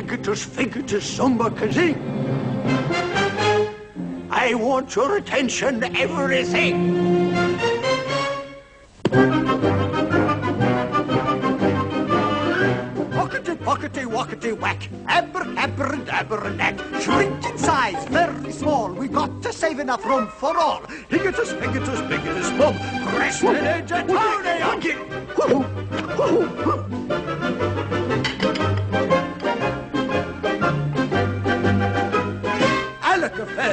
Figitus sumba kazing. I want your attention, everything. Pockety, pockety, wackety, whack. Abracadabra, knack. Shrink in size, very small. We've got to save enough room for all. Higitus, figitus, bigatus,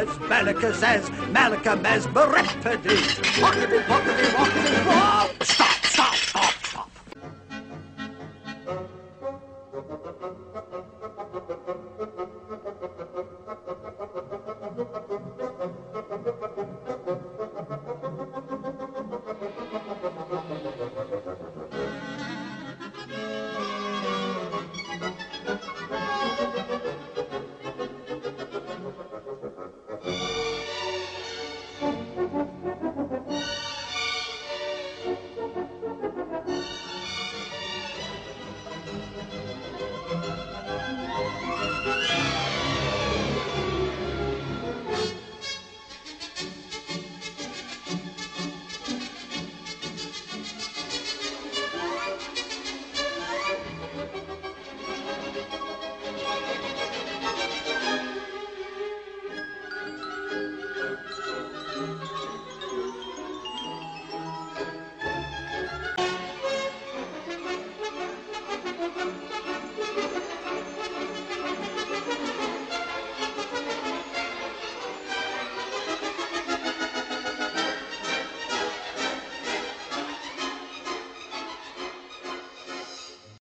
mum. Crested Alakafez, Malakazaz, Malaka Masberepidis. Pockety, pockety, wackety, wop. Stop, stop, stop, stop.